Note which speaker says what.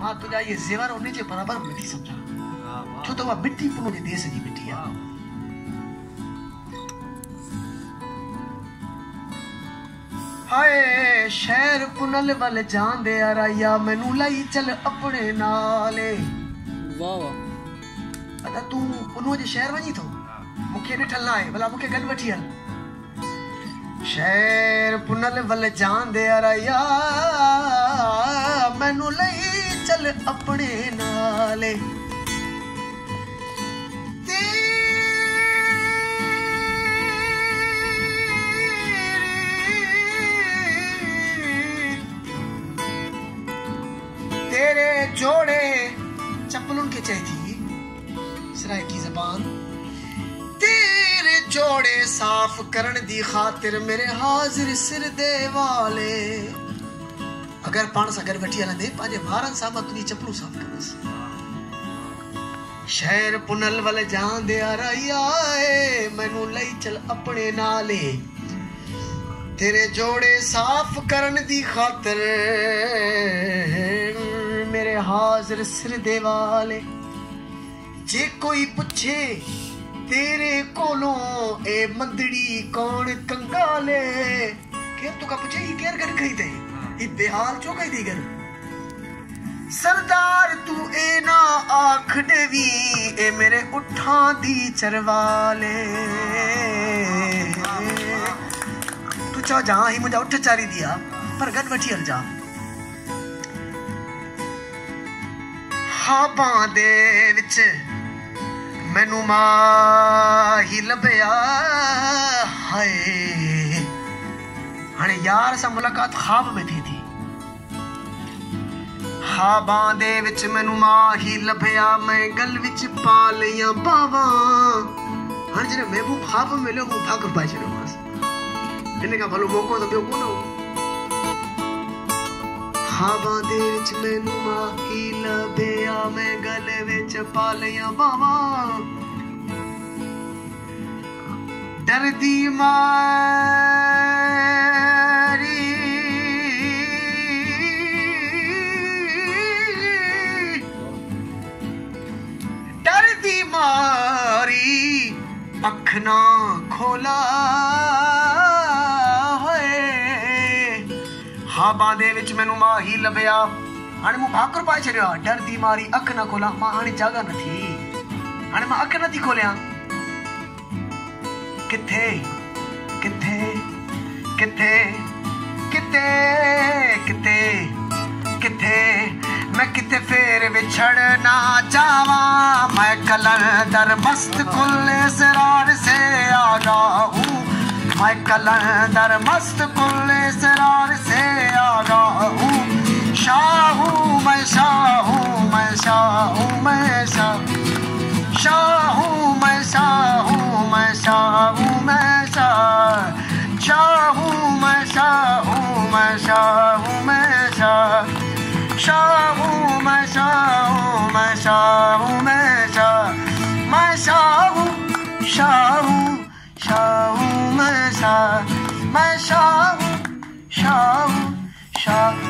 Speaker 1: मां तुंहिंजा इहे ज़ेवर उन जे बराबरि बि नथी सम्झां छो त उहा मिटी पुनो जे देस जी मिटी आहे ਹਾਏ ਸ਼ਹਿਰ ਪੁਨਲ ਵੱਲ ਜਾਂਦੇ ਆ ਰਾਇਆ ਮੈਨੂੰ ਲਈ ਚੱਲ ਆਪਣੇ ਨਾਲੇ
Speaker 2: वाह वाह
Speaker 1: अदा तूं पुनो जे शहर वञी थो मूंखे ॾिठल आहे भला मूंखे गॾु वठी हल ਸ਼ਹਿਰ ਪੁਨਲ ਵੱਲ ਜਾਂਦੇ ਆ ਰਾਇਆ ਮੈਨੂੰ ਲਈ ਚੱਲ ਆਪਣੇ ਨਾਲੇ तेरे जोड़े चप्पलों के चाहिए सराइकी जबान तेरे जोड़े साफ करण दी खातिर मेरे हाजिर सिर दे वाले अगर पाण सां गॾु वठी हलंदे पंहिंजे वारनि सां मां तुंहिंजी चपलूं साफ़ कंदुसि ਸ਼ਹਿਰ ਪੁਨਲ ਵੱਲ ਜਾਂਦੇ ਆ ਰਹੀਆ ਏ ਮੈਨੂੰ ਲਈ ਚਲ ਆਪਣੇ ਨਾਲੇ ਤੇਰੇ ਜੋੜੇ ਸਾਫ਼ ਕਰਨ ਦੀ ਖਾਤਰ ਮੇਰੇ ਹਾਜ਼ਰ ਸਿਰ ਦੇ ਵਾਲੇ ਜੇ ਕੋਈ ਪੁੱਛੇ ਤੇਰੇ ਕੋਲੋਂ ਇਹ ਮੰਦੜੀ ਕੌਣ ਕੰਗਾਲੇ ਕਿ ਤੂੰ ਕਾ ਪੁੱਛੇ ਇਹ ਕਿਹਰ ਕਰ ਗਈ ਤੇ ਚੋ ਗਈ ਦੀ ਸਰਦਾਰ ਤੂੰ ਇਹ ਨਾ ਆਖ ਦੇਵੀ ਇਹ ਮੇਰੇ ਉਠਾਂ ਦੀ ਚਰਵਾਲੇ। ਤੂੰ ਚਾ ਜਾ ਹੀ ਮੁੰਡਾ ਉੱਠ ਚਾਰੀ ਦਿਆ ਪਰ ਗੱਡ ਵਠੀ ਹਲ ਜਾ। ਖਾਬਾਂ ਦੇ ਵਿੱਚ ਮੈਨੂੰ ਮਾਹੀ ਲੱਭਿਆ, ਹਾਏ। ਹਣੇ ਯਾਰ ਸਾ ਮੁਲਾਕਾਤ ਖਾਬ ਵਿੱਚ ਥੀ। ਥੀ ਖਾਬਾਂ ਦੇ ਵਿੱਚ ਮੈਨੂੰ ਮਾਹੀ ਲੱਭਿਆ, ਮੈਂ ਗਲ ਵਿੱਚ ਪਾ ਲਈਆਂ ਬਾਵਾਂ। ਹਣ ਜਿਹੜੇ ਮਹਿਬੂਬ ਖਾਬ ਮਿਲਿਓ ਮੂੰ ਭਾਗ ਪਾਈ ਛੜੋ ਬਸ। ਇਹਨੇ ਕਾ ਭਲੋ ਮੋਕੋ ਤਾਂ ਬਿਓ ਕੋਨ ਖਾਬਾਂ ਦੇ ਵਿੱਚ ਮੈਨੂੰ ਮਾਹੀ ਲੱਭਿਆ, ਮੈਂ ਗਲ ਵਿੱਚ ਪਾ ਲਈਆਂ ਬਾਵਾਂ। ਡਰਦੀ ਮਾਰੀ ਅੱਖ ਖੋਲਾ ਹੋਏ। ਹਾਬਾ ਦੇ ਵਿੱਚ ਮੈਨੂੰ ਮਾਹੀ ਲਭਿਆ ਹਣ ਮੂ ਭਾਕਰ ਪਾ ਛੜਿਆ ਡਰ ਦੀ ਮਾਰੀ ਅੱਖ ਨਾ ਖੋਲਾ। ਮਾਂ ਹਣ ਜਾਗਾ ਨਥੀ ਹਣ ਮੈਂ ਅੱਖ ਨਾ ਖੋਲਿਆ। ਕਿੱਥੇ? ਕਿੱਥੇ? ਕਿੱਥੇ? ਕਿੱਥੇ? ਕਿੱਥੇ? ਕਿੱਥੇ? ਮੈਂ ਕਿਤੇ ਫੇਰ ਵਿਛੜਨਾ मैं कलंदर मस्त कुल सरार से आगा हूँ मैं कलंदर मस्त कुल सरार से आगा हूँ शाह हूँ मैं शाह हूँ मैं शाह हूँ मैं शाह शाह हूँ मैं शाह हूँ मैं शाह हूँ मैं शाह शाह हूँ मैं शाह हूँ मैं शाह हूँ मैं Shah Shah, oh my Shah, oh my Shah, oh my Shah.